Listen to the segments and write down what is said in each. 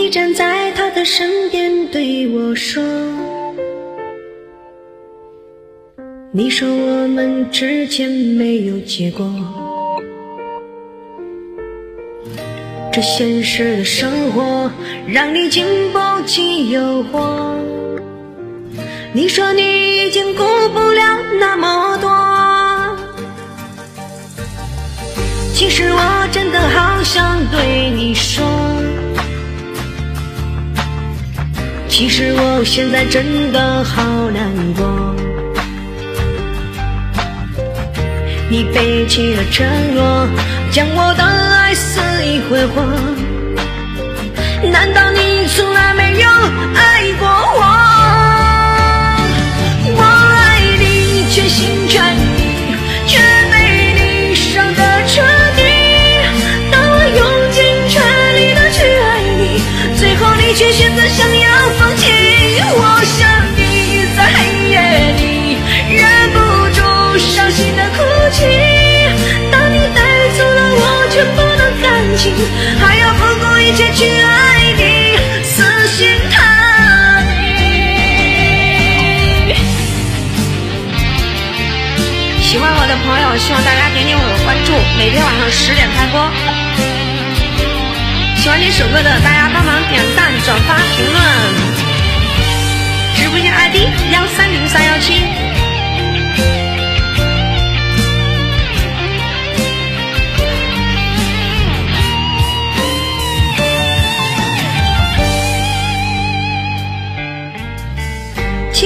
你站在他的身边对我说，你说我们之间没有结果。这现实的生活让你经不起诱惑。你说你已经顾不了那么多，其实我真的好想对你说，其实我现在真的好难过。你背弃了承诺，将我的爱肆意挥霍，难道你从来没情，还要不顾一切去爱你，死心塌地。喜欢我的朋友，希望大家点点我的关注，每天晚上十点开播。喜欢这首歌的，大家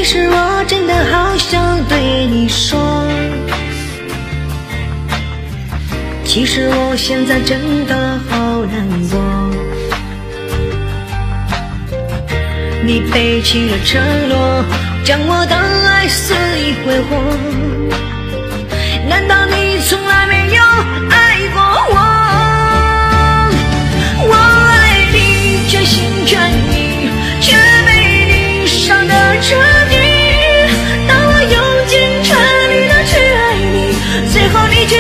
其实我真的好想对你说，其实我现在真的好难过。你背弃了承诺，将我的爱肆意挥霍。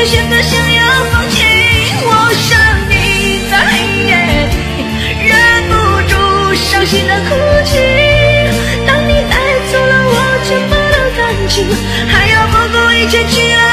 选择想要放弃我想你在黑夜里忍不住伤心的哭泣。当你带走了我全部的感情还要不顾一切去爱